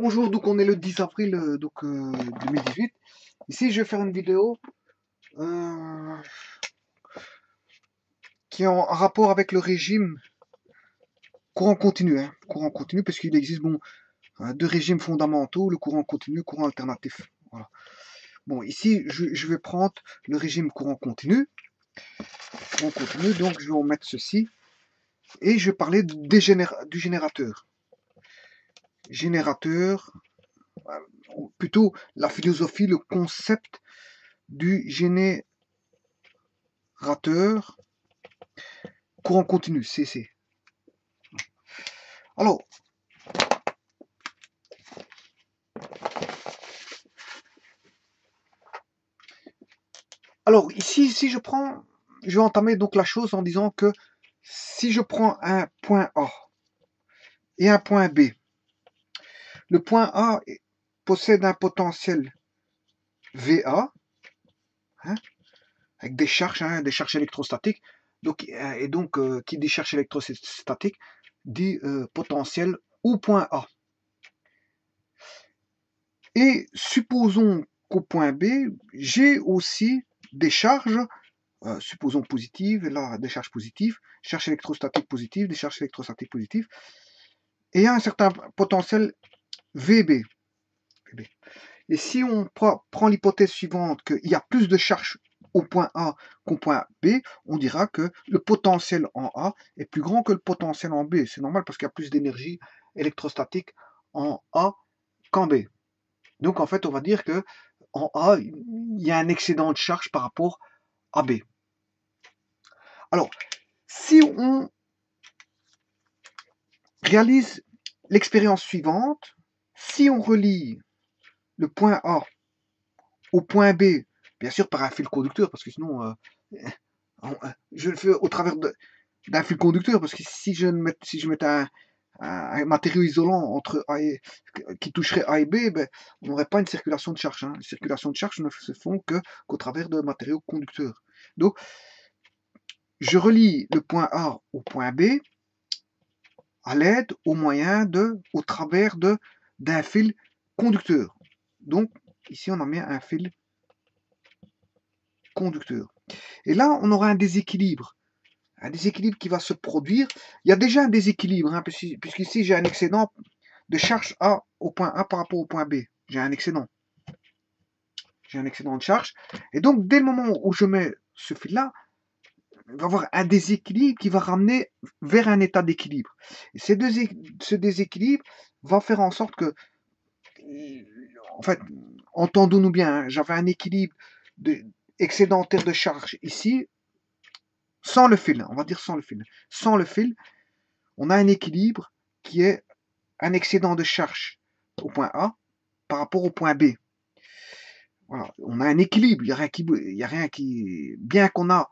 Bonjour, donc on est le 10 avril euh, donc, euh, 2018. Ici, je vais faire une vidéo euh, qui est en rapport avec le régime courant continu. Hein, courant continu, parce qu'il existe bon, euh, deux régimes fondamentaux, le courant continu le courant alternatif. Bon, ici, je, je, vais prendre le régime courant continu. Courant continu, donc je vais en mettre ceci. Et je vais parler du générateur générateur, plutôt la philosophie, le concept du générateur courant continu, CC. Alors, alors ici, si je prends, je vais entamer donc la chose en disant que si je prends un point A et un point B, le point A possède un potentiel VA, hein, avec des charges, hein, des charges électrostatiques. Euh, et donc, euh, qui dit charge électrostatique dit euh, potentiel au point A. Et supposons qu'au point B, j'ai aussi des charges, supposons positives, et là des charges positives, charges électrostatiques positives, des charges électrostatiques positives, et un certain potentiel VB. Et si on prend l'hypothèse suivante qu'il y a plus de charges au point A qu'au point B, on dira que le potentiel en A est plus grand que le potentiel en B. C'est normal parce qu'il y a plus d'énergie électrostatique en A qu'en B. Donc en fait, on va dire que en A, il y a un excédent de charge par rapport à B. Alors, si on réalise l'expérience suivante, si on relie le point A au point B, bien sûr par un fil conducteur, parce que sinon, euh, euh, je le fais au travers d'un fil conducteur, parce que si je, met, si je mettais un, matériau isolant entre qui toucherait A et B, ben, on n'aurait pas une circulation de charge. Hein. Une circulation de charge ne se font qu'au travers de matériaux conducteurs. Donc, je relie le point A au point B à l'aide, au moyen de, au travers de d'un fil conducteur. Donc, ici, on a mis un fil conducteur. Et là, on aura un déséquilibre. Un déséquilibre qui va se produire. Il y a déjà un déséquilibre, hein, puisqu'ici, j'ai un excédent de charge A au point A par rapport au point B. J'ai un excédent. J'ai un excédent de charge. Et donc, dès le moment où je mets ce fil-là, il va y avoir un déséquilibre qui va ramener vers un état d'équilibre. Ce déséquilibre va faire en sorte que, en fait, entendons-nous bien, hein, j'avais un équilibre de, excédentaire de charge ici, sans le fil, on va dire sans le fil. Sans le fil, on a un équilibre qui est un excédent de charge au point A par rapport au point B. Voilà, on a un équilibre, il n'y il a rien qui, bien qu'on a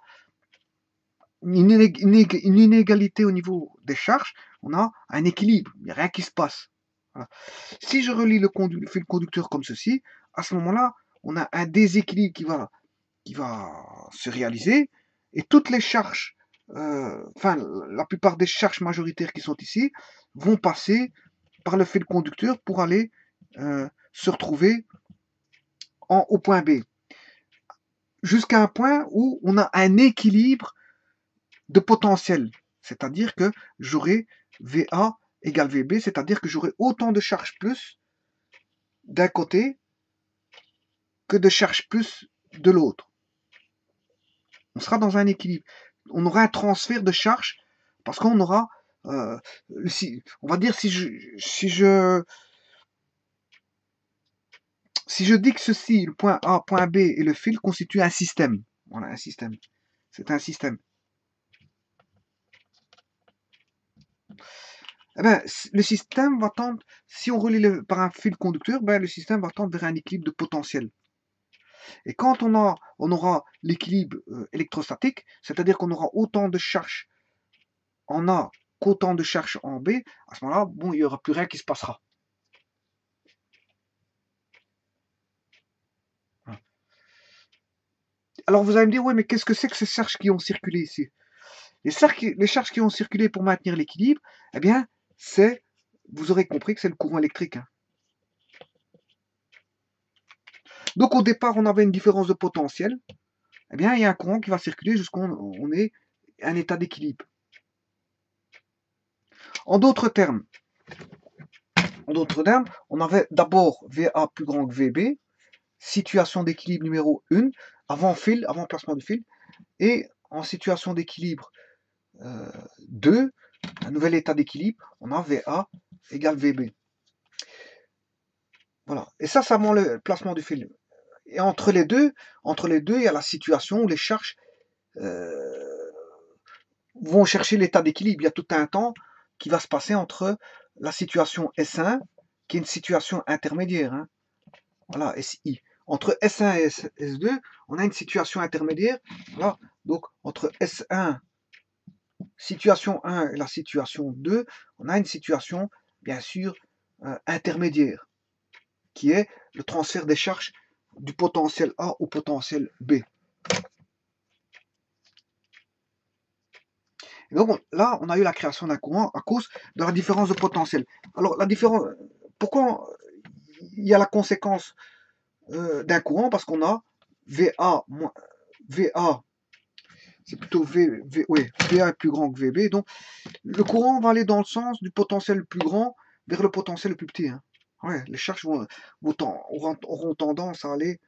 une, inégalité au niveau des charges, on a un équilibre, il n'y a rien qui se passe. Si je relis le, fil conducteur comme ceci, à ce moment-là, on a un déséquilibre qui va, se réaliser, et toutes les charges, euh, enfin la plupart des charges majoritaires qui sont ici, vont passer par le fil conducteur pour aller euh, se retrouver au point B. Jusqu'à un point où on a un équilibre de potentiel. C'est-à-dire que j'aurai VA égale VB, c'est-à-dire que j'aurai autant de charge plus d'un côté que de charge plus de l'autre. On sera dans un équilibre. On aura un transfert de charge parce qu'on aura, euh, on va dire si je, si je si je dis que ceci, le point A, point B et le fil constituent un système. Voilà, un système. C'est un système. Eh ben, le système va tendre, si on relie par un fil conducteur, ben, le système va tendre vers un équilibre de potentiel. Et quand on, on aura l'équilibre euh, électrostatique, c'est-à-dire qu'on aura autant de charges en A qu'autant de charges en B, à ce moment-là, bon, il n'y aura plus rien qui se passera. Alors vous allez me dire, oui, mais qu'est-ce que c'est que ces charges qui ont circulé ici? Les charges, qui, ont circulé pour maintenir l'équilibre, eh bien, c'est, vous aurez compris que c'est le courant électrique. Hein. Donc au départ, on avait une différence de potentiel. Eh bien, il y a un courant qui va circuler jusqu'à on ait un état d'équilibre. En d'autres termes, en d'autres termes, on avait d'abord VA plus grand que VB, situation d'équilibre numéro 1, avant fil, avant placement du fil, et en situation d'équilibre 2, euh, un nouvel état d'équilibre, on a VA égale VB. Voilà. Et ça, ça montre le placement du fil. Et entre les deux, entre les deux, il y a la situation où les charges euh, vont chercher l'état d'équilibre. Il y a tout un temps qui va se passer entre la situation S1, qui est une situation intermédiaire. Hein. Voilà, SI. Entre S1 et S2, on a une situation intermédiaire. Voilà. Donc, entre S1, situation 1 et la situation 2, on a une situation, bien sûr, euh, intermédiaire, qui est le transfert des charges du potentiel A au potentiel B. donc là, on a eu la création d'un courant à cause de la différence de potentiel. Alors la différence, pourquoi il y a la conséquence euh, d'un courant? Parce qu'on a VA, VA c'est plutôt v, oui, VA est plus grand que VB. Donc le courant va aller dans le sens du potentiel le plus grand vers le potentiel le plus petit. Hein. Les charges vont, auront, tendance à aller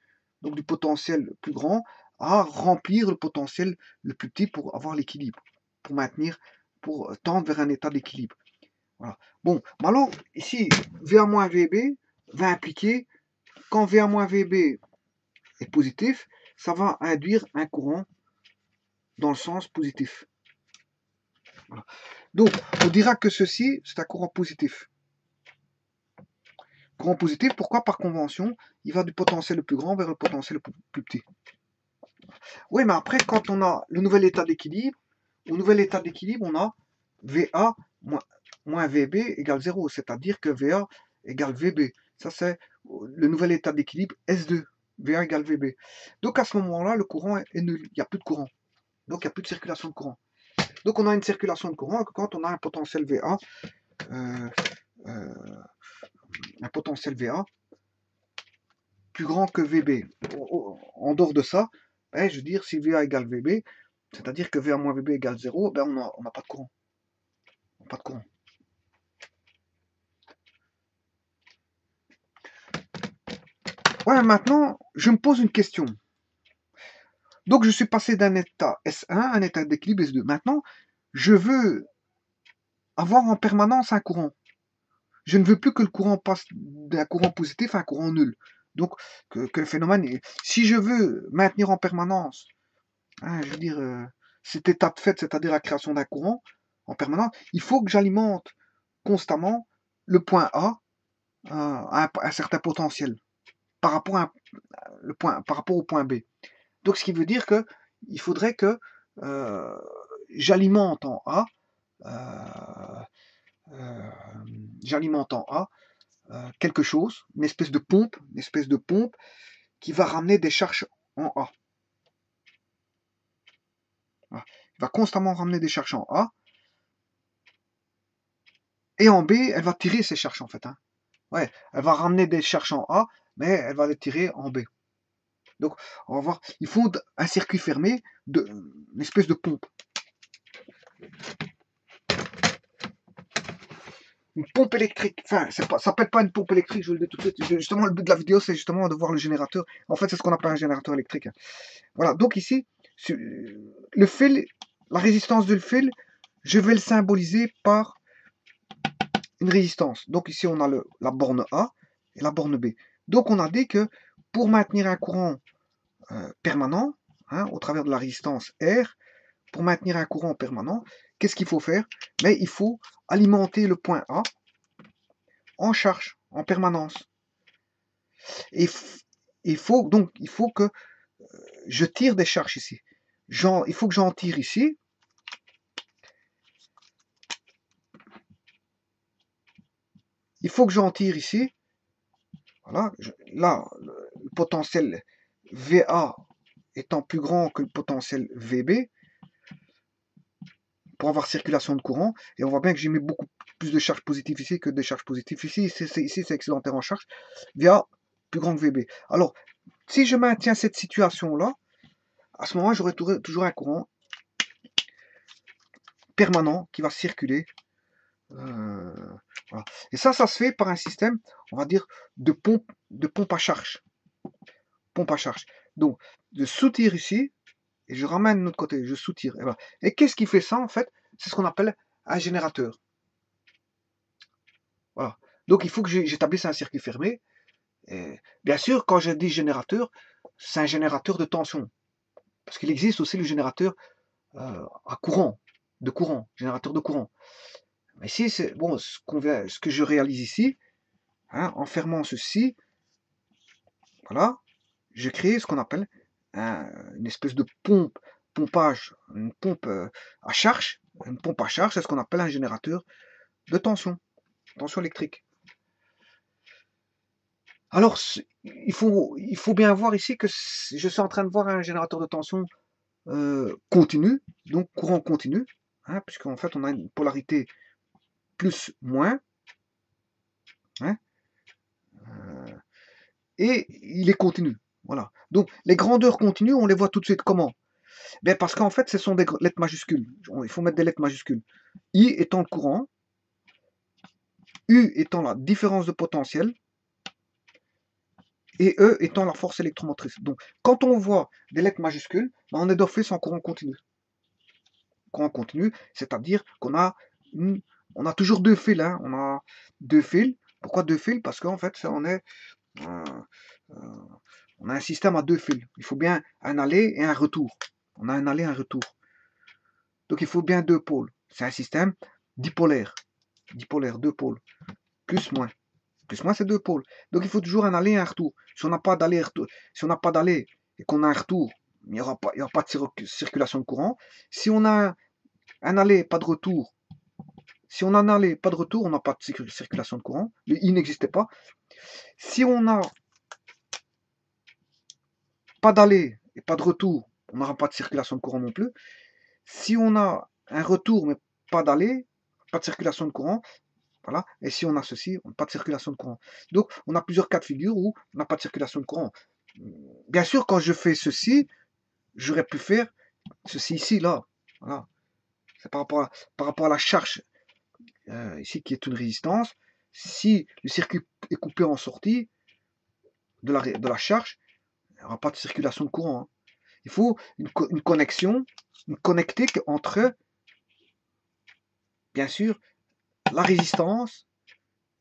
donc du potentiel plus grand à remplir le potentiel le plus petit pour avoir l'équilibre, pour maintenir, pour tendre vers un état d'équilibre. Voilà. Bon, alors ici, VA-VB va impliquer, quand VA-VB est positif, ça va induire un courant dans le sens positif. Donc, on dira que ceci, c'est un courant positif. Courant positif, pourquoi? Par convention, il va du potentiel le plus grand vers le potentiel le plus, petit. Oui, mais après, quand on a le nouvel état d'équilibre, au nouvel état d'équilibre, on a VA moins, VB égale 0, c'est-à-dire que VA égale VB. Ça, c'est le nouvel état d'équilibre S2, VA égale VB. Donc à ce moment-là, le courant est nul, il n'y a plus de courant. Donc il n'y a plus de circulation de courant. Donc on a une circulation de courant quand on a un potentiel VA. Euh, euh, un potentiel VA plus grand que VB. En dehors de ça, ben, je veux dire, si VA égale VB, c'est-à-dire que VA moins VB égale 0, ben, on n'a pas de courant. pas de courant. Ouais, maintenant, je me pose une question. Donc, je suis passé d'un état S1 à un état d'équilibre S2. Maintenant, je veux avoir en permanence un courant je ne veux plus que le courant passe d'un courant positif à un courant nul. Donc, que, le phénomène, si je veux maintenir en permanence, hein, je veux euh, cet état de fait, c'est-à-dire la création d'un courant en permanence, il faut que j'alimente constamment le point A euh, à, un, certain potentiel par rapport au point B. Donc, ce qui veut dire que il faudrait que euh, j'alimente en A euh, j'alimente en A euh, quelque chose, une espèce de pompe, une espèce de pompe qui va ramener des charges en A. Va constamment ramener des charges en A. Et en B, elle va tirer ces charges en fait. Hein. Elle va ramener des charges en A, mais elle va les tirer en B. Donc, on va voir, il faut un circuit fermé, de, une espèce de pompe une pompe électrique. Enfin, ça s'appelle pas une pompe électrique, je vous le dis tout de suite. Justement, le but de la vidéo, c'est justement de voir le générateur. En fait, c'est ce qu'on appelle un générateur électrique. Voilà, donc ici, le fil, la résistance du fil, je vais le symboliser par une résistance. Donc ici, on a la borne A et la borne B. Donc on a dit que pour maintenir un courant euh, permanent, hein, au travers de la résistance R, pour maintenir un courant permanent, qu'est-ce qu'il faut faire? Mais il faut alimenter le point A en charge, en permanence. Et il faut donc il faut que euh, je tire des charges ici. il faut que j'en tire ici. Il faut que j'en tire ici. Voilà, là, potentiel VA étant plus grand que le potentiel VB, pour avoir circulation de courant. Et on voit bien que j'ai mis beaucoup plus de charges positives ici que de charges positives ici. Ici, c'est excédentaire en charge via plus grand que VB. Alors, si je maintiens cette situation-là, à ce moment, j'aurai toujours un courant permanent qui va circuler. Euh, et ça, ça se fait par un système, on va dire, de pompe, de pompe à charge. Pompe à charge. Donc, je soutire ici, et je ramène de l'autre côté, je soutire. Et, et qu'est-ce qui fait ça, en fait? C'est ce qu'on appelle un générateur. Voilà. Donc, il faut que j'établisse un circuit fermé. Bien sûr, quand je dis générateur, c'est un générateur de tension. Parce qu'il existe aussi le générateur euh, à courant, de courant, générateur de courant. Mais ici, bon, ce, ce, que je réalise ici, hein, en fermant ceci, voilà, je crée ce qu'on appelle une espèce de pompe, pompage, une pompe euh, à charge. Une pompe à charge, c'est ce qu'on appelle un générateur de tension, tension électrique. Alors, il faut, il faut bien voir ici que je suis en train de voir un générateur de tension euh, continu, donc courant continu, hein, puisqu'en fait on a une polarité plus-moins, hein, euh, et il est continu. Voilà. Donc les grandeurs continues, on les voit tout de suite comment? Bien parce qu'en fait, ce sont des lettres majuscules. Il faut mettre des lettres majuscules. I étant le courant, U étant la différence de potentiel, et E étant la force électromotrice. Donc, quand on voit des lettres majuscules, ben, on est d'office en courant continu. Courant continu, c'est-à-dire qu'on a, toujours deux fils. Hein. On a deux fils. Pourquoi deux fils? Parce qu'en fait, on est, on a un système à deux fils. Il faut bien un aller et un retour. On a un aller et un retour. Donc, il faut bien deux pôles. C'est un système dipolaire. Dipolaire, deux pôles. Plus, moins. Plus moins, c'est deux pôles. Donc il faut toujours un aller et un retour. Si on n'a pas d'aller, si on n'a pas d'aller et qu'on a un retour, il n'y aura, pas, aura pas de circulation de courant. Si on a un aller, pas de retour, si on a un aller, pas de retour, on n'a pas de circulation de courant. Il n'existait pas. Si on a pas d'aller et pas de retour, on n'aura pas de circulation de courant non plus. Si on a un retour mais pas d'aller, pas de circulation de courant, et si on a ceci, on n'a pas de circulation de courant. Donc, on a plusieurs cas de figure où on n'a pas de circulation de courant. Bien sûr, quand je fais ceci, j'aurais pu faire ceci ici, là. Voilà. C'est par rapport à, par rapport à la charge euh, ici qui est une résistance. Si le circuit est coupé en sortie de la, charge, il n'y aura pas de circulation de courant. Hein. Il faut une, une connexion, une connectique entre, bien sûr, la résistance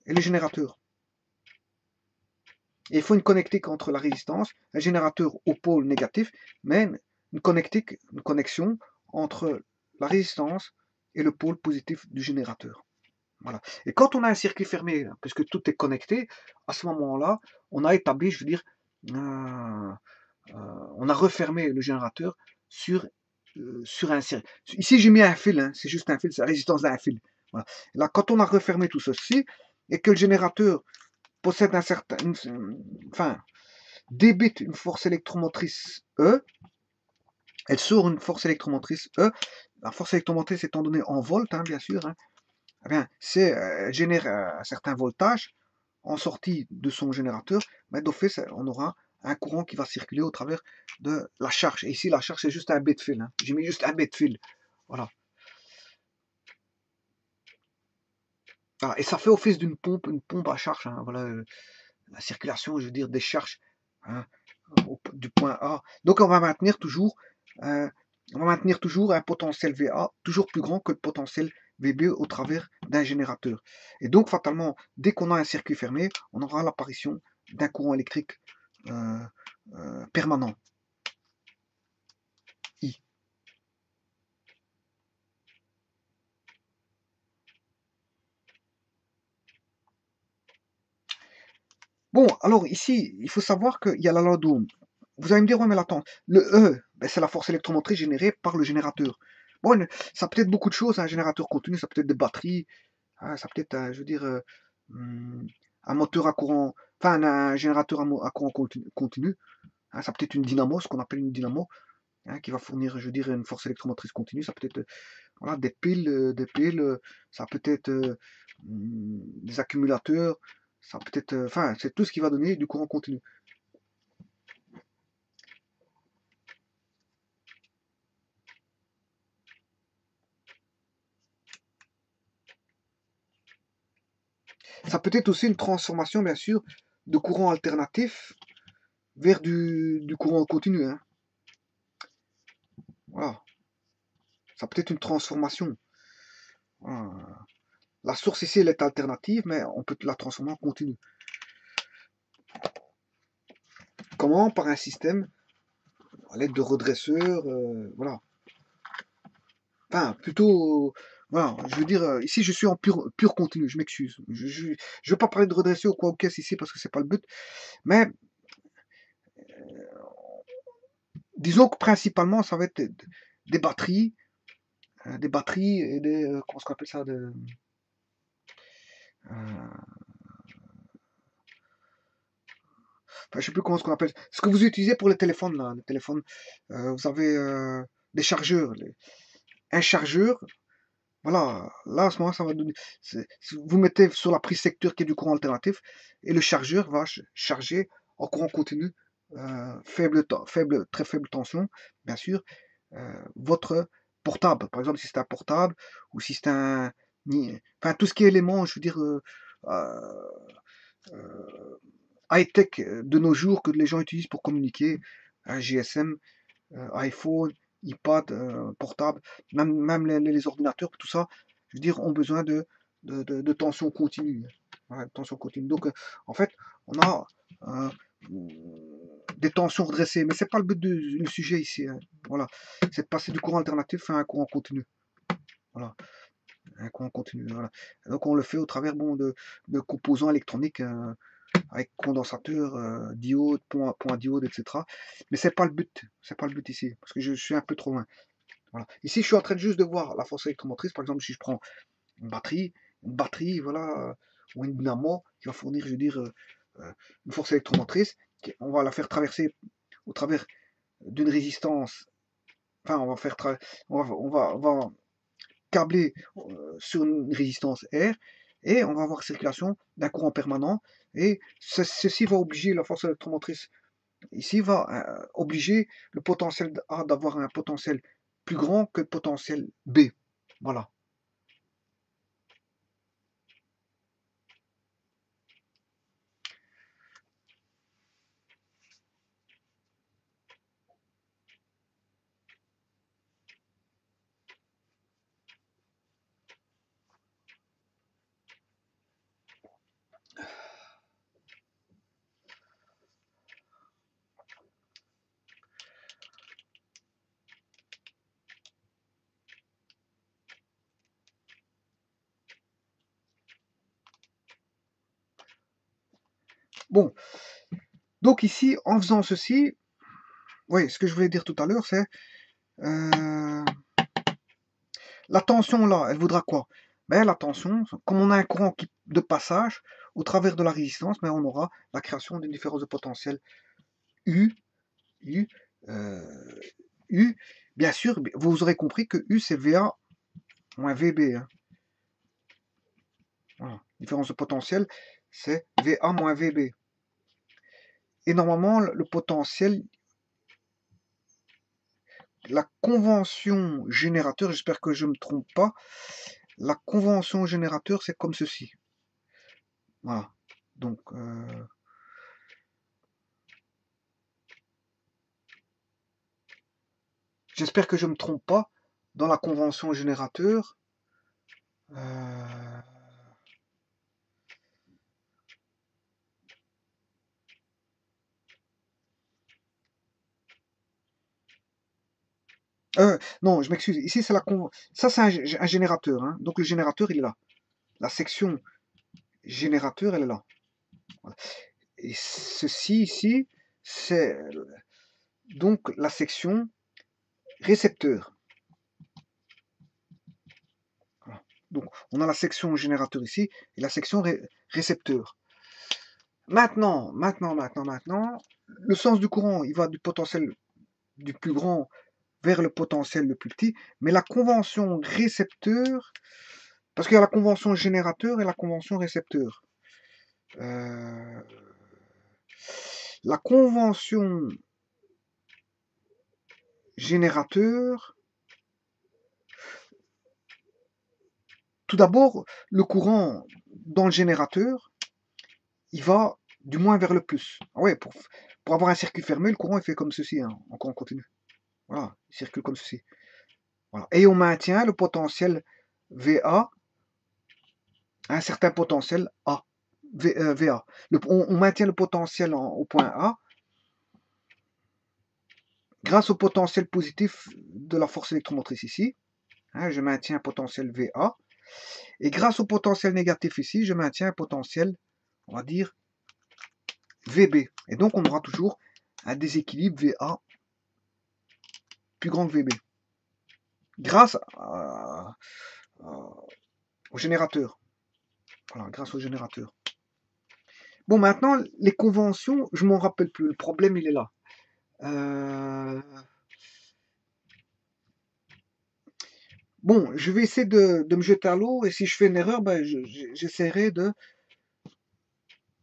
et le générateur. il faut une connectique entre la résistance, un générateur au pôle négatif, mais une, connectique, une connexion entre la résistance et le pôle positif du générateur. Voilà. Et quand on a un circuit fermé, puisque tout est connecté, à ce moment-là, on a établi, je veux dire, euh, euh, on a refermé le générateur sur, euh, sur un circuit. Ici, j'ai mis un fil, hein, c'est juste un fil, c'est la résistance d'un fil. Là, quand on a refermé tout ceci, et que le générateur possède un certain, enfin, débite une force électromotrice E, elle sort une force électromotrice E. La force électromotrice étant donnée en volts, hein, bien sûr, hein, eh bien, c'est, euh, génère voltage en sortie de son générateur, mais d'office, on aura un courant qui va circuler au travers de la charge. Et ici, la charge, c'est juste un bête fil. Hein. J'ai mis juste un bête fil. Voilà. Et ça fait office d'une pompe, une pompe à charge. Hein, voilà, euh, la circulation, je veux dire, des charges hein, du point A. Donc on va maintenir toujours, euh, on va maintenir toujours un potentiel VA toujours plus grand que le potentiel VB au travers d'un générateur. Et donc fatalement, dès qu'on a un circuit fermé, on aura l'apparition d'un courant électrique euh, permanent. Bon, alors ici, il faut savoir qu'il y a la loi Vous allez me dire, ouais, mais attends, le E, ben, c'est la force électromotrice générée par le générateur. Bon, ça peut être beaucoup de choses, un générateur continu, ça peut être des batteries, hein, ça peut être, euh, je veux euh, hmm, un moteur à courant, enfin, un générateur à, courant continu, hein, ça peut être une dynamo, ce qu'on appelle une dynamo, hein, qui va fournir, je veux une force électromotrice continue, ça peut être voilà, des piles, euh, des piles, ça peut être hmm, des accumulateurs, ça peut être, euh, enfin, c'est tout ce qui va donner du courant continu. Ça peut être aussi une transformation, bien sûr, de courant alternatif vers du, courant continu. Hein. Voilà. Ça peut être une transformation. La source ici, elle est alternative, mais on peut la transformer en continu. Comment? Par un système à l'aide de redresseurs, euh, voilà. Enfin, plutôt, voilà, je veux dire, euh, ici je suis en pur, pur continu, je m'excuse. Je ne veux pas parler de redresseur ou quoi au caisse ici parce que c'est pas le but, mais euh, disons que principalement ça va être des, batteries, des batteries et des, comment on appelle ça, de, je sais plus comment ce qu'on appelle. Ce que vous utilisez pour les téléphones, là, les téléphones, euh, vous avez euh, des chargeurs. Un chargeur, voilà, là, à ce moment, ça va donner. Vous mettez sur la prise secteur qui est du courant alternatif, et le chargeur va charger en courant continu, euh, faible, faible, très faible tension, bien sûr, votre portable. Par exemple, si c'est un portable, ou si c'est un. Enfin, tout ce qui est élément, je veux dire high-tech euh, de nos jours que les gens utilisent pour communiquer, un GSM, euh, iPhone, iPad, euh, portable, même, les, ordinateurs, tout ça, je veux dire, ont besoin de, de, tension continue. tension continue. Donc, en fait, on a des tensions redressées, mais c'est pas le but du sujet ici. Hein. Voilà, c'est de passer du courant alternatif à un courant continu. Voilà un courant continu. Donc on le fait au travers de, de composants électroniques avec condensateur, euh, diode, point, point diode, etc. Mais c'est pas le but, c'est pas le but ici, parce que je suis un peu trop loin. Voilà. Ici, je suis en train juste de voir la force électromotrice. Par exemple, si je prends une batterie, une batterie, voilà, ou une dynamo qui va fournir, je dire, euh, euh, une force électromotrice, on va la faire traverser au travers d'une résistance. Enfin, on va faire, on va, on va, on va câbler sur une résistance R et on va avoir circulation d'un courant permanent et ceci va obliger la force électromotrice ici va euh, obliger le potentiel A d'avoir un potentiel plus grand que le potentiel B. Voilà. Bon, donc ici, en faisant ceci, oui, ce que je voulais dire tout à l'heure, c'est euh, la tension là, elle voudra quoi? Ben, La tension, comme on a un courant de passage au travers de la résistance, ben, on aura la création d'une différence de potentiel U, U, euh, U. Bien sûr, vous aurez compris que U c'est VA moins VB. Hein. Différence de potentiel, c'est VA moins VB. Et normalement, le potentiel, la convention générateur, j'espère que je ne me trompe pas, la convention générateur, c'est comme ceci. Voilà. Donc, euh, j'espère que je ne me trompe pas dans la convention générateur. Euh, Euh, non, je m'excuse. Ici, c'est la Ça, c'est un, générateur. Hein. Donc, le générateur, il est là. La section générateur, elle est là. Et ceci ici, c'est donc la section récepteur. Donc, on a la section générateur ici et la section récepteur. Maintenant, maintenant, maintenant, maintenant, le sens du courant, il va du potentiel du plus grand vers le potentiel le plus petit, mais la convention récepteur, parce qu'il y a la convention générateur et la convention récepteur. Euh, la convention générateur, tout d'abord, le courant dans le générateur, il va du moins vers le plus. Ah ouais, pour, avoir un circuit fermé, le courant il fait comme ceci, hein, encore en continu. Voilà, il circule comme ceci. Voilà. Et on maintient le potentiel VA un certain potentiel A, VA. Euh, on, maintient le potentiel au point A grâce au potentiel positif de la force électromotrice ici. Hein, je maintiens un potentiel VA. Et grâce au potentiel négatif ici, je maintiens un potentiel, on va dire, VB. Et donc, on aura toujours un déséquilibre VA plus grand que VB. Grâce au générateur. Voilà, grâce au générateur. Bon, maintenant, les conventions, je m'en rappelle plus. Le problème, il est là. Euh, bon, je vais essayer de, me jeter à l'eau et si je fais une erreur, ben, j'essaierai de...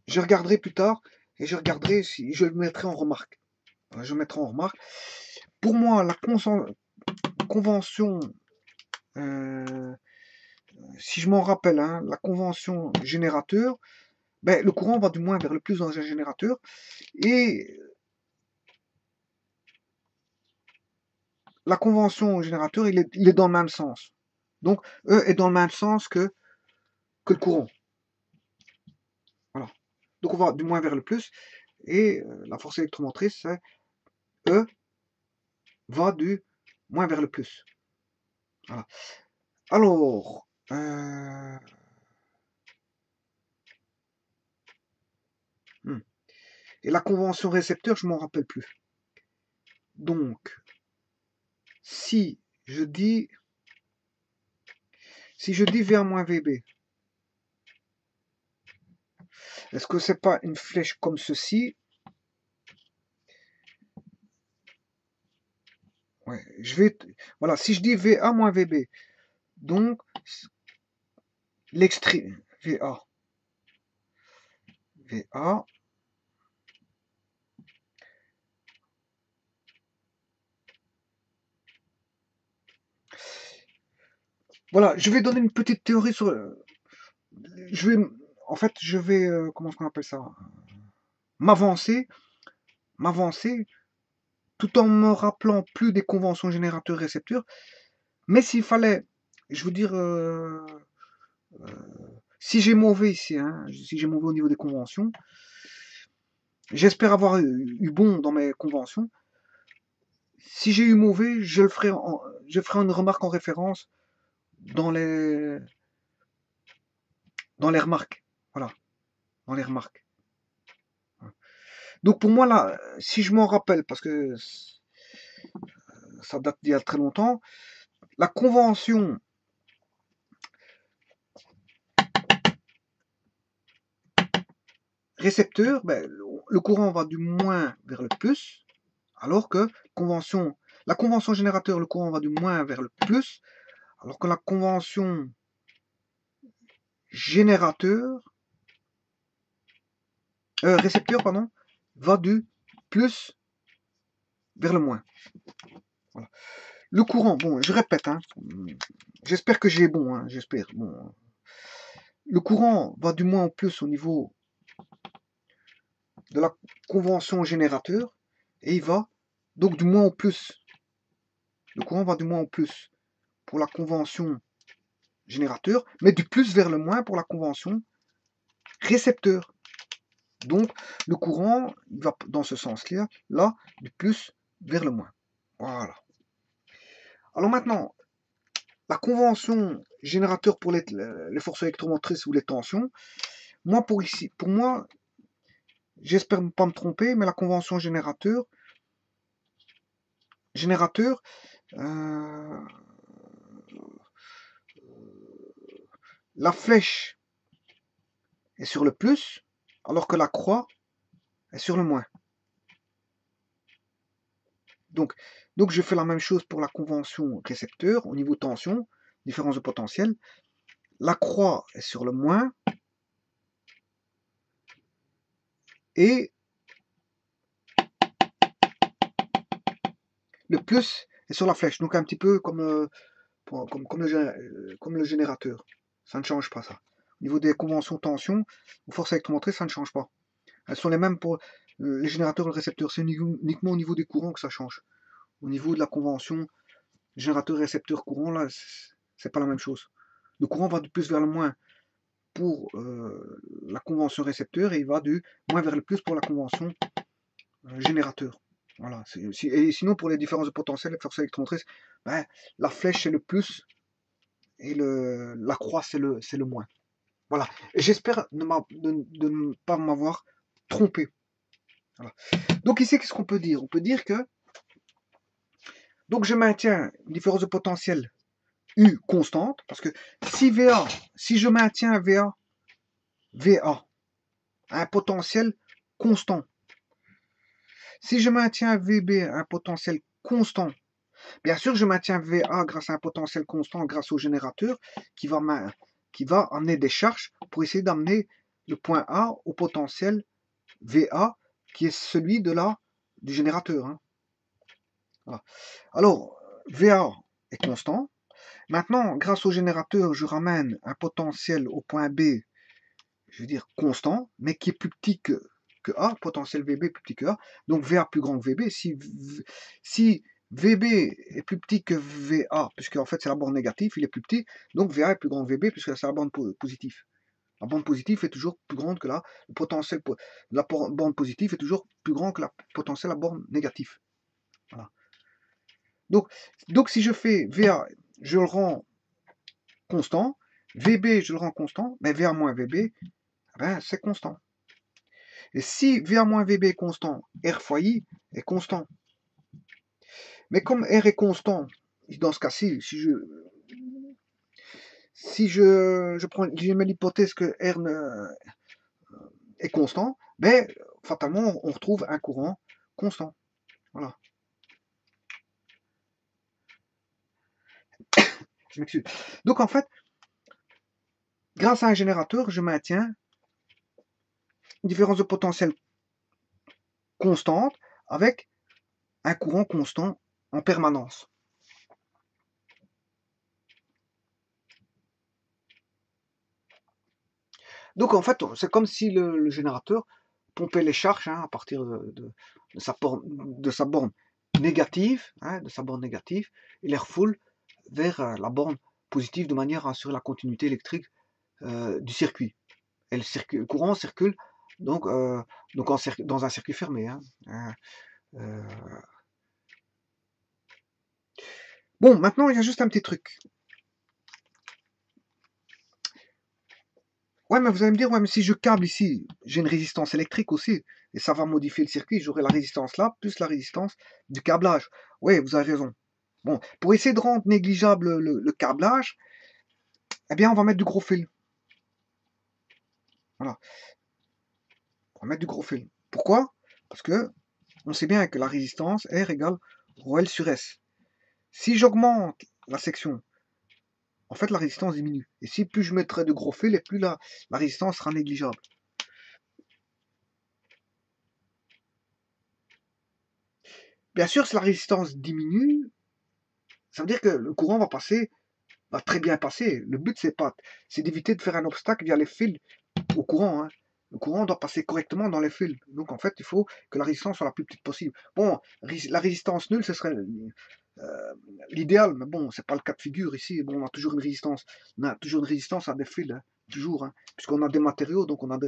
Je regarderai plus tard et je regarderai si je le mettrai en remarque. Je mettrai en remarque. Pour moi, la convention, euh, si je m'en rappelle, hein, la convention générateur, ben, le courant va du moins vers le plus dans un générateur et la convention générateur, il est, il est, dans le même sens. Donc, E est dans le même sens que, que le courant. Voilà. Donc, on va du moins vers le plus. Et euh, la force électromotrice, c'est E va du moins vers le plus. Alors, euh... Hmm. Et la convention récepteur, je m'en rappelle plus. Donc, si je dis si je dis VA-VB, est-ce que c'est pas une flèche comme ceci? Voilà, si je dis VA-VB, donc l'extrait VA VA Voilà, je vais donner une petite théorie sur. Je vais, en fait, je vais, euh, comment est-ce qu'on appelle ça? M'avancer, m'avancer, tout en me rappelant plus des conventions générateurs-récepteurs. Mais s'il fallait, je veux dire, euh, euh, si j'ai mauvais ici, hein, si j'ai mauvais au niveau des conventions, j'espère avoir eu, bon dans mes conventions. Si j'ai eu mauvais, je le ferai, je ferai une remarque en référence dans les dans les remarques. Voilà. Dans les remarques. Donc pour moi là, si je m'en rappelle, parce que ça date d'il y a très longtemps, la convention récepteur, ben, le courant va du moins vers le plus, alors que convention, la convention générateur, le courant va du moins vers le plus, alors que la convention générateur, euh, récepteur, pardon, va du plus vers le moins. Le courant, bon, je répète, hein, j'espère que j'ai bon, hein, j'espère. Bon, le courant va du moins au plus au niveau de la convention générateur et il va donc du moins au plus. Le courant va du moins au plus pour la convention générateur, mais du plus vers le moins pour la convention récepteur. Donc, le courant va dans ce sens-là, là, du plus vers le moins. Voilà. Alors maintenant, la convention générateur pour les, forces électromotrices ou les tensions, moi, pour ici, pour moi, j'espère ne pas me tromper, mais la convention générateur, générateur, euh, la flèche est sur le plus, alors que la croix est sur le moins. Donc, donc je fais la même chose pour la convention récepteur au niveau tension, différence de potentiel. La croix est sur le moins et le plus est sur la flèche. Donc un petit peu comme, euh, le générateur. Ça ne change pas ça. Au niveau des conventions tension ou force électromotrice, ça ne change pas. Elles sont les mêmes pour euh, les générateurs et le récepteur. C'est uniquement au niveau des courants que ça change. Au niveau de la convention générateur-récepteur courant, là, c'est pas la même chose. Le courant va du plus vers le moins pour euh, la convention récepteur et il va du moins vers le plus pour la convention euh, générateur. Voilà. et sinon, pour les différences de potentiel, les forces électromotrices, ben, la flèche c'est le plus et le, la croix c'est le, le moins. Voilà. J'espère de, ne pas m'avoir trompé. Donc ici, qu'est-ce qu'on peut dire? On peut dire que donc je maintiens une différence de potentiel U constante, parce que si VA, si je maintiens VA, VA, un potentiel constant. Si je maintiens VB, un potentiel constant, bien sûr je maintiens VA grâce à un potentiel constant grâce au générateur qui va, qui va amener des charges pour essayer d'amener le point A au potentiel VA qui est celui de la, du générateur. Hein. Alors, VA est constant, Maintenant, grâce au générateur, je ramène un potentiel au point B, je veux dire constant, mais qui est plus petit que, A, potentiel VB plus petit que A, donc VA plus grand que VB. Si, si VB est plus petit que VA, puisque en fait c'est la borne négative, il est plus petit, donc VA est plus grand que VB, puisque c'est la borne positive. La borne positive est toujours plus grande que la, le potentiel, la borne positive est toujours plus grand que la potentiel la borne négative. Donc, donc si je fais VA je le rends constant. VB, je le rends constant, mais VA moins VB, eh ben, c'est constant. Et si VA moins VB est constant, R fois I est constant. Mais comme R est constant, dans ce cas-ci, si je si je, je prends l'hypothèse que R est constant, ben, fatalement, on retrouve un courant constant. Voilà. Je m'excuse. Donc en fait, grâce à un générateur, je maintiens une différence de potentiel constante avec un courant constant en permanence. Donc en fait, c'est comme si le, générateur pompait les charges hein, à partir de, sa, borne négative, hein, de sa borne négative, et les refoule vers euh, la borne positive de manière à assurer la continuité électrique euh, du circuit. Et le, courant circule donc, euh, dans un circuit fermé. Hein. Bon, maintenant il y a juste un petit truc. Ouais, mais vous allez me dire, ouais, mais si je câble ici, j'ai une résistance électrique aussi, et ça va modifier le circuit, j'aurai la résistance là, plus la résistance du câblage. Oui, vous avez raison. Bon, pour essayer de rendre négligeable le, câblage, eh bien, on va mettre du gros fil. Voilà. On va mettre du gros fil. Pourquoi? Parce que on sait bien que la résistance R égale ρL sur S. Si j'augmente la section, en fait, la résistance diminue. Et si plus je mettrai de gros fil, et plus la, la résistance sera négligeable. Bien sûr, si la résistance diminue, ça veut dire que le courant va passer, va très bien passer. Le but, c'est pas, c'est d'éviter de faire un obstacle via les fils au courant. Hein. Le courant doit passer correctement dans les fils. Donc en fait, il faut que la résistance soit la plus petite possible. Bon, la résistance nulle, ce serait euh, l'idéal, mais bon, c'est pas le cas de figure ici. Bon, on a toujours une résistance, on a toujours une résistance à des fils, hein. toujours, hein. puisqu'on a des matériaux, donc on a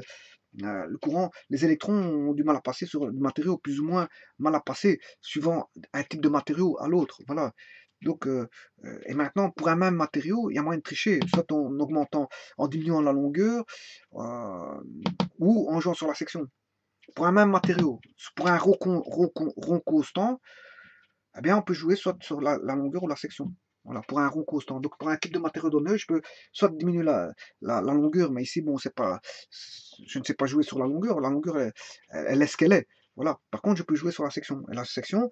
euh, le courant, les électrons ont du mal à passer sur des matériaux plus ou moins mal à passer, suivant un type de matériau à l'autre. Voilà. Donc, euh, et maintenant, pour un même matériau, il y a moyen de tricher, soit en augmentant, en diminuant la longueur, ou en jouant sur la section. Pour un même matériau, pour un rond, constant, eh bien, on peut jouer soit sur la, longueur ou la section. Voilà, pour un rond constant. Donc, pour un type de matériau donné, je peux soit diminuer la, longueur, mais ici, bon, pas, je ne sais pas jouer sur la longueur. La longueur, elle, elle est ce qu'elle est. Voilà. Par contre, je peux jouer sur la section. Et la section,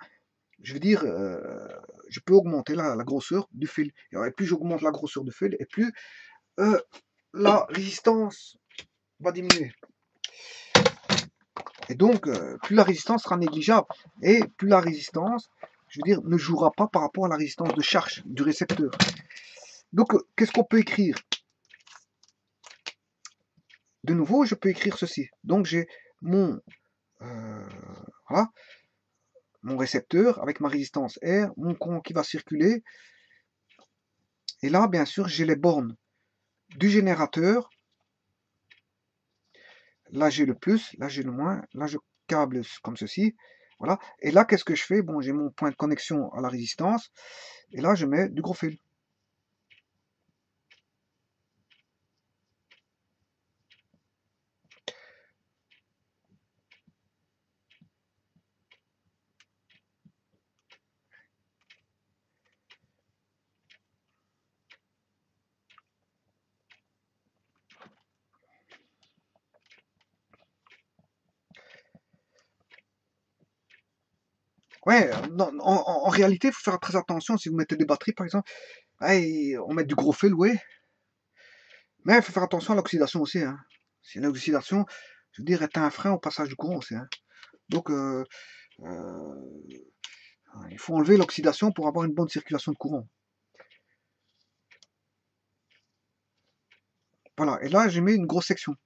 je veux dire, euh, je peux augmenter la, grosseur du fil. Et plus j'augmente la grosseur du fil, et plus euh, la résistance va diminuer. Et donc, euh, plus la résistance sera négligeable, et plus la résistance, je veux dire, ne jouera pas par rapport à la résistance de charge du récepteur. Donc, qu'est-ce qu'on peut écrire? De nouveau, je peux écrire ceci. Donc j'ai mon, euh, voilà, mon récepteur avec ma résistance R, mon courant qui va circuler. Et là, bien sûr, j'ai les bornes du générateur. Là, j'ai le plus, là, j'ai le moins. Là, je câble comme ceci. Voilà. Et là, qu'est-ce que je fais? Bon, j'ai mon point de connexion à la résistance. Et là, je mets du gros fil. Ouais, en, réalité, il faut faire très attention si vous mettez des batteries, par exemple. on met du gros fil, oui. Mais il faut faire attention à l'oxydation aussi. Hein. C'est l'oxydation, je veux dire, est un frein au passage du courant aussi. Hein. Donc, euh, euh, il faut enlever l'oxydation pour avoir une bonne circulation de courant. Voilà, et là, j'ai mis une grosse section.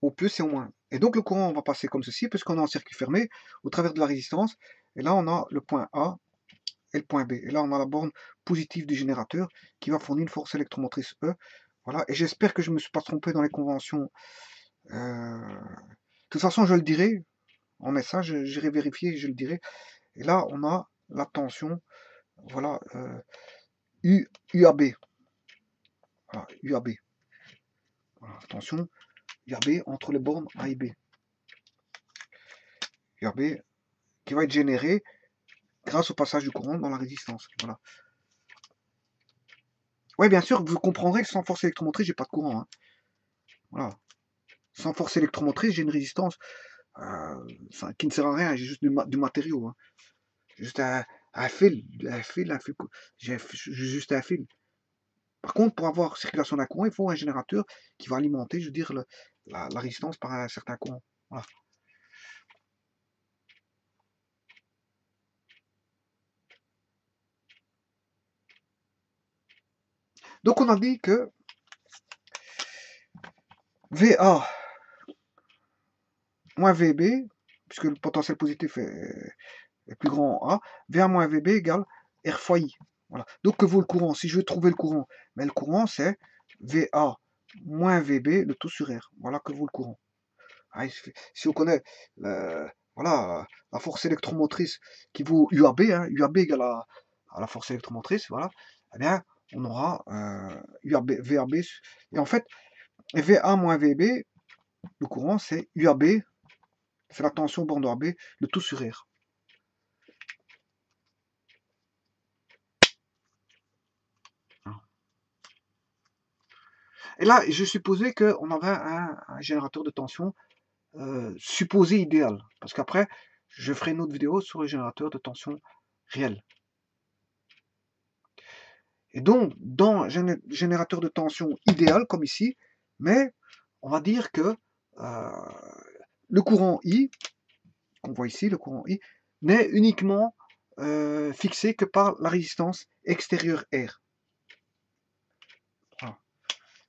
Au plus et au moins. Et donc le courant va passer comme ceci, puisqu'on est en circuit fermé, au travers de la résistance. Et là, on a le point A et le point B. Et là, on a la borne positive du générateur qui va fournir une force électromotrice E. Voilà. Et j'espère que je ne me suis pas trompé dans les conventions. Euh, de toute façon, je le dirai en message, j'irai vérifier, je le dirai. Et là, on a la tension, voilà, euh, UAB. Voilà, UAB. Voilà, tension UAB entre les bornes A et B. UAB qui va être généré grâce au passage du courant dans la résistance. Voilà. Oui, bien sûr, vous comprendrez que sans force électromotrice, j'ai pas de courant. Hein. Voilà. Sans force électromotrice, j'ai une résistance euh, qui ne sert à rien, j'ai juste du, matériau. Hein. Juste un, fil, un fil, un fil. J'ai juste un fil. Par contre, pour avoir circulation d'un courant, il faut un générateur qui va alimenter, je veux dire, le, la, résistance par un certain courant. Donc on a dit que VA moins VB, puisque le potentiel positif est, plus grand en A, VA moins VB égale R fois I. Voilà. Donc que vaut le courant? Si je veux trouver le courant, mais le courant c'est VA moins VB, le tout sur R. Voilà que vaut le courant. Ah, si on connaît voilà, la force électromotrice qui vaut UAB, hein, UAB égale à, la force électromotrice, voilà, eh bien, on aura euh, UAB, VAB, et en fait, VA moins VB, le courant, c'est UAB, c'est la tension bande AB, le tout sur R. Et là, je supposais qu'on avait un, générateur de tension euh, supposé idéal. Parce qu'après, je ferai une autre vidéo sur le générateur de tension réel. Et donc, dans un générateur de tension idéal, comme ici, mais on va dire que euh, le courant I, qu'on voit ici, le courant I, n'est uniquement euh, fixé que par la résistance extérieure R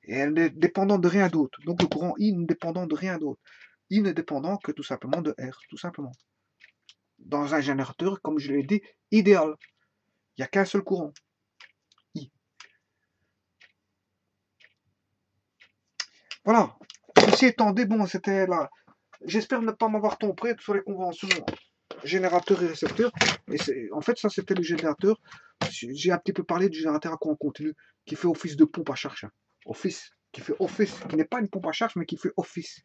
et elle n'est dépendante de rien d'autre. Donc le courant I ne dépendant de rien d'autre. I ne dépendant que tout simplement de R, tout simplement. Dans un générateur, comme je l'ai dit, idéal. Il n'y a qu'un seul courant. I. Voilà. Ceci étant dit, bon, c'était là. J'espère ne pas m'avoir trompé sur les conventions générateur et récepteur. En fait, ça, c'était le générateur. J'ai un petit peu parlé du générateur à courant continu qui fait office de pompe à charge office, qui fait office, qui n'est pas une pompe à charge, mais qui fait office.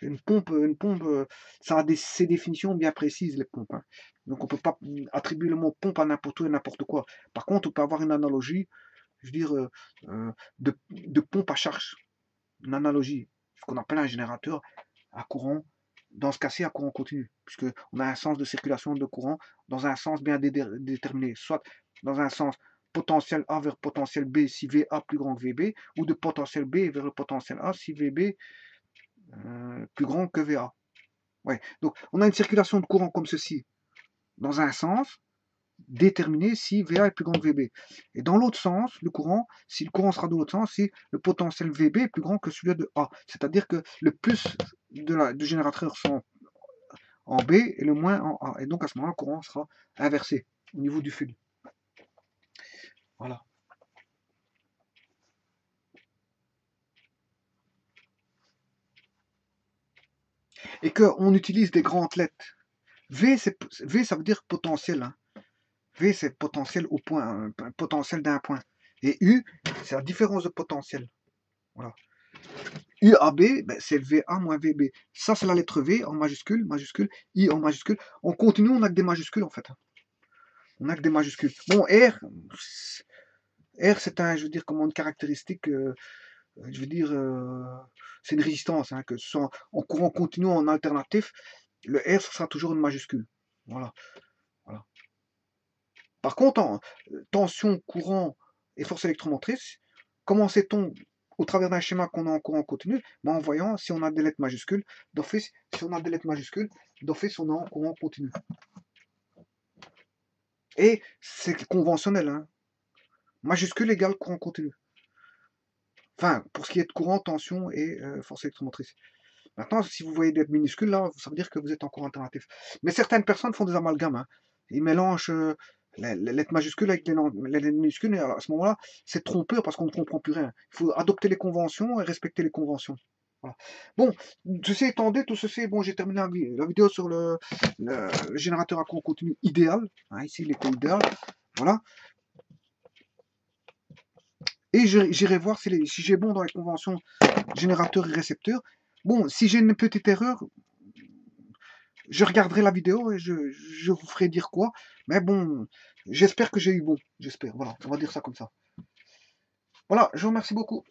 Une pompe, une pompe, euh, ça a des, ses définitions bien précises, les pompes. Hein. Donc on ne peut pas attribuer le mot pompe à n'importe où et n'importe quoi. Par contre, on peut avoir une analogie, je veux dire, euh, euh, de, pompe à charge. Une analogie, ce qu'on appelle un générateur à courant, dans ce cas-ci à courant continu, puisque on a un sens de circulation de courant dans un sens bien déterminé, soit dans un sens potentiel A vers potentiel B si VA plus grand que VB, ou de potentiel B vers le potentiel A si VB euh, plus grand que VA. Ouais. Donc on a une circulation de courant comme ceci, dans un sens, déterminer si VA est plus grand que VB. Et dans l'autre sens, le courant, si le courant sera de l'autre sens, si le potentiel VB est plus grand que celui de A. C'est-à-dire que le plus de la, du générateur sont en B et le moins en A. Et donc à ce moment-là, le courant sera inversé au niveau du fil. Voilà. Et qu'on utilise des grandes lettres. V, v ça veut dire potentiel. Hein. V, c'est potentiel au point, potentiel d'un point. Et U, c'est la différence de potentiel. Voilà. UAB, ben, c'est VA moins VB. Ça, c'est la lettre V en majuscule, majuscule, I en majuscule. On continue, on n'a que des majuscules en fait. On n'a que des majuscules. Bon, R, R, c'est un, je veux dire, comment une caractéristique, euh, je veux dire, euh, c'est une résistance, hein, que ce soit en courant continu ou en alternatif, le R, sera toujours une majuscule. Voilà. Par contre, en tension, courant et force électromotrice, comment sait-on au travers d'un schéma qu'on a en courant continu, mais en voyant si on a des lettres majuscules, d'office, si on a des lettres majuscules, d'office on a en courant continu. Et c'est conventionnel, hein. Majuscule égale courant continu. Enfin, pour ce qui est de courant, tension et euh, force électromotrice. Maintenant, si vous voyez des minuscules, là, ça veut dire que vous êtes en courant alternatif. Mais certaines personnes font des amalgames. Hein. Ils mélangent euh, les, lettres majuscules avec les, lettres minuscules, et à ce moment-là, c'est trompeur parce qu'on ne comprend plus rien. Il faut adopter les conventions et respecter les conventions. Bon, ceci étant dit, tout ceci, bon, j'ai terminé la, vidéo sur le, générateur à courant continu idéal. Hein, ici, l'école idéal. Voilà. Et j'irai voir si, si j'ai bon dans les conventions générateur et récepteur. Bon, si j'ai une petite erreur, je regarderai la vidéo et je, je vous ferai dire quoi. Mais bon, j'espère que j'ai eu bon. J'espère. Voilà, on va dire ça comme ça. Voilà, je vous remercie beaucoup.